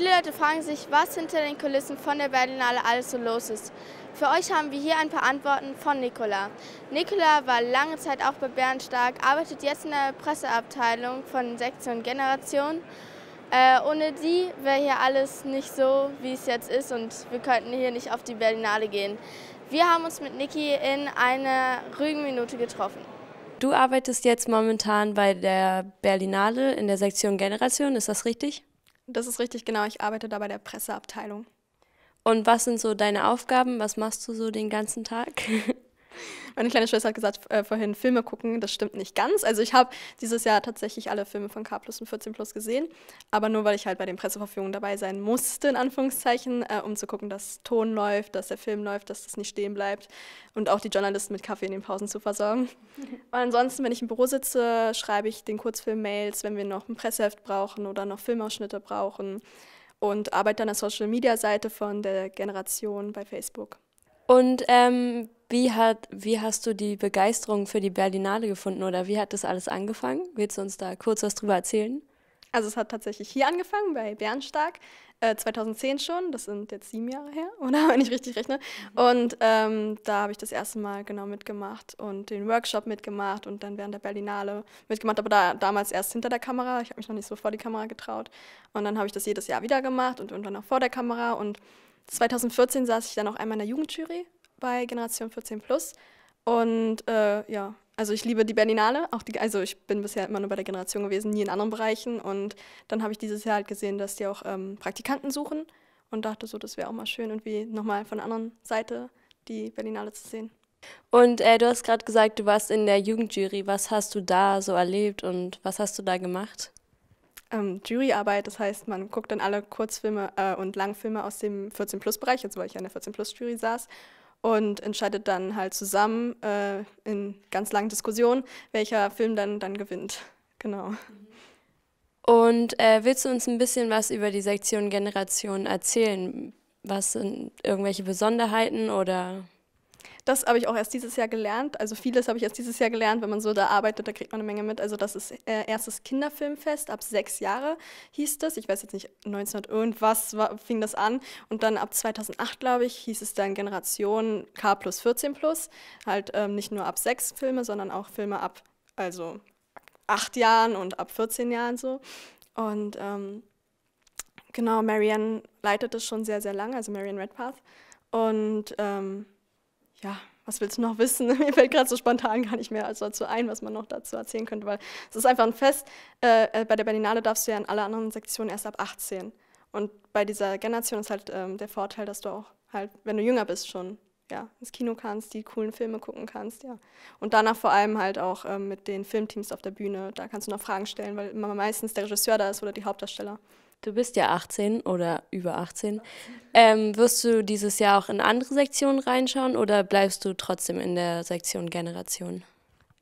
Leute fragen sich, was hinter den Kulissen von der Berlinale alles so los ist. Für euch haben wir hier ein paar Antworten von Nicola. Nicola war lange Zeit auch bei Bernstark, arbeitet jetzt in der Presseabteilung von Sektion Generation. Äh, ohne die wäre hier alles nicht so, wie es jetzt ist und wir könnten hier nicht auf die Berlinale gehen. Wir haben uns mit Niki in einer ruhigen Minute getroffen. Du arbeitest jetzt momentan bei der Berlinale in der Sektion Generation, ist das richtig? Das ist richtig, genau. Ich arbeite da bei der Presseabteilung. Und was sind so deine Aufgaben? Was machst du so den ganzen Tag? Meine kleine Schwester hat gesagt äh, vorhin, Filme gucken, das stimmt nicht ganz. Also ich habe dieses Jahr tatsächlich alle Filme von K Plus und 14 Plus gesehen, aber nur weil ich halt bei den Presseverführungen dabei sein musste, in Anführungszeichen, äh, um zu gucken, dass Ton läuft, dass der Film läuft, dass das nicht stehen bleibt und auch die Journalisten mit Kaffee in den Pausen zu versorgen. und ansonsten, wenn ich im Büro sitze, schreibe ich den Kurzfilm-Mails, wenn wir noch ein Presseheft brauchen oder noch Filmausschnitte brauchen und arbeite an der Social-Media-Seite von der Generation bei Facebook. Und ähm, wie, hat, wie hast du die Begeisterung für die Berlinale gefunden oder wie hat das alles angefangen? Willst du uns da kurz was drüber erzählen? Also es hat tatsächlich hier angefangen, bei Bernstark, äh, 2010 schon, das sind jetzt sieben Jahre her, oder wenn ich richtig rechne. Und ähm, da habe ich das erste Mal genau mitgemacht und den Workshop mitgemacht und dann während der Berlinale mitgemacht, aber da, damals erst hinter der Kamera, ich habe mich noch nicht so vor die Kamera getraut. Und dann habe ich das jedes Jahr wieder gemacht und irgendwann auch vor der Kamera und 2014 saß ich dann auch einmal in der Jugendjury bei Generation 14 Plus. Und äh, ja, also ich liebe die Berlinale, auch die, also ich bin bisher immer nur bei der Generation gewesen, nie in anderen Bereichen. Und dann habe ich dieses Jahr halt gesehen, dass die auch ähm, Praktikanten suchen und dachte so, das wäre auch mal schön, irgendwie nochmal von der anderen Seite die Berlinale zu sehen. Und äh, du hast gerade gesagt, du warst in der Jugendjury. Was hast du da so erlebt und was hast du da gemacht? ähm, Juryarbeit. Das heißt, man guckt dann alle Kurzfilme äh, und Langfilme aus dem 14-Plus-Bereich, jetzt weil ich an der 14-Plus-Jury saß, und entscheidet dann halt zusammen äh, in ganz langen Diskussionen, welcher Film dann, dann gewinnt. Genau. Und äh, willst du uns ein bisschen was über die Sektion Generation erzählen? Was sind irgendwelche Besonderheiten oder das habe ich auch erst dieses Jahr gelernt. Also vieles habe ich erst dieses Jahr gelernt. Wenn man so da arbeitet, da kriegt man eine Menge mit. Also das ist äh, erstes Kinderfilmfest ab sechs Jahre hieß das. Ich weiß jetzt nicht, 1900 irgendwas war, fing das an. Und dann ab 2008, glaube ich, hieß es dann Generation K plus 14 plus. Halt ähm, nicht nur ab sechs Filme, sondern auch Filme ab, also acht Jahren und ab 14 Jahren so. Und ähm, genau, Marianne leitet das schon sehr, sehr lange, also Marianne Redpath. Und ähm, ja, was willst du noch wissen? Mir fällt gerade so spontan gar nicht mehr als dazu ein, was man noch dazu erzählen könnte, weil es ist einfach ein Fest. Äh, äh, bei der Berlinale darfst du ja in alle anderen Sektionen erst ab 18. Und bei dieser Generation ist halt ähm, der Vorteil, dass du auch halt, wenn du jünger bist, schon ja, ins Kino kannst, die coolen Filme gucken kannst, ja. Und danach vor allem halt auch ähm, mit den Filmteams auf der Bühne, da kannst du noch Fragen stellen, weil immer meistens der Regisseur da ist oder die Hauptdarsteller. Du bist ja 18 oder über 18. Ähm, wirst du dieses Jahr auch in andere Sektionen reinschauen oder bleibst du trotzdem in der Sektion Generation?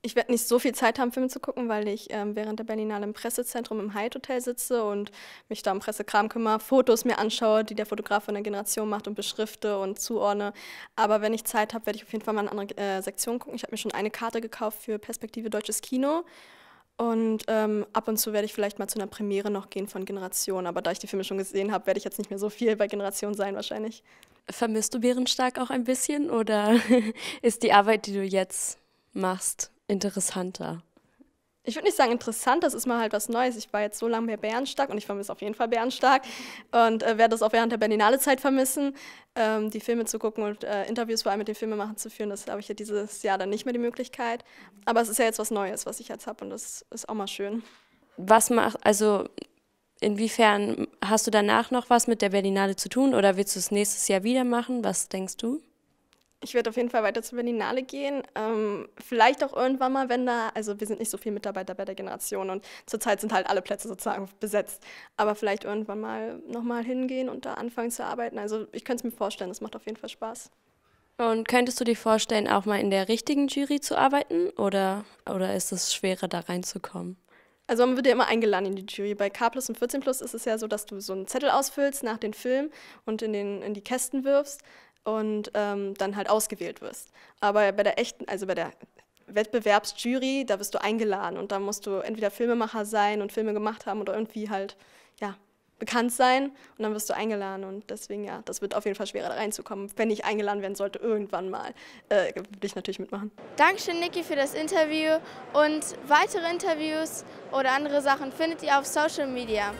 Ich werde nicht so viel Zeit haben, Filme zu gucken, weil ich ähm, während der Berlinale im Pressezentrum im Hyatt Hotel sitze und mich da um Pressekram kümmere, Fotos mir anschaue, die der Fotograf von der Generation macht und beschrifte und zuordne. Aber wenn ich Zeit habe, werde ich auf jeden Fall mal in andere äh, Sektion gucken. Ich habe mir schon eine Karte gekauft für Perspektive Deutsches Kino und ähm, ab und zu werde ich vielleicht mal zu einer Premiere noch gehen von Generation. Aber da ich die Filme schon gesehen habe, werde ich jetzt nicht mehr so viel bei Generation sein wahrscheinlich. Vermisst du Bärenstark auch ein bisschen oder ist die Arbeit, die du jetzt machst, interessanter? Ich würde nicht sagen interessant, das ist mal halt was Neues. Ich war jetzt so lange bei Bärenstark und ich vermisse auf jeden Fall Bärenstark und äh, werde das auch während der Berlinale Zeit vermissen, ähm, die Filme zu gucken und äh, Interviews vor allem mit den Filmemachern zu führen. Das habe ich ja dieses Jahr dann nicht mehr die Möglichkeit. Aber es ist ja jetzt was Neues, was ich jetzt habe und das ist auch mal schön. Was macht, also inwiefern hast du danach noch was mit der Berlinale zu tun oder willst du es nächstes Jahr wieder machen? Was denkst du? Ich werde auf jeden Fall weiter zur Berlinale gehen. Ähm, vielleicht auch irgendwann mal, wenn da, also wir sind nicht so viele Mitarbeiter bei der Generation und zurzeit sind halt alle Plätze sozusagen besetzt. Aber vielleicht irgendwann mal nochmal hingehen und da anfangen zu arbeiten. Also ich könnte es mir vorstellen, das macht auf jeden Fall Spaß. Und könntest du dir vorstellen, auch mal in der richtigen Jury zu arbeiten oder, oder ist es schwerer, da reinzukommen? Also man wird ja immer eingeladen in die Jury. Bei K plus und 14 plus ist es ja so, dass du so einen Zettel ausfüllst nach den Filmen und in, den, in die Kästen wirfst und ähm, dann halt ausgewählt wirst. Aber bei der echten, also bei der Wettbewerbsjury, da wirst du eingeladen und da musst du entweder Filmemacher sein und Filme gemacht haben oder irgendwie halt, ja, bekannt sein und dann wirst du eingeladen und deswegen ja, das wird auf jeden Fall schwerer da reinzukommen. Wenn ich eingeladen werden sollte, irgendwann mal, äh, würde ich natürlich mitmachen. Dankeschön, Niki, für das Interview und weitere Interviews oder andere Sachen findet ihr auf Social Media.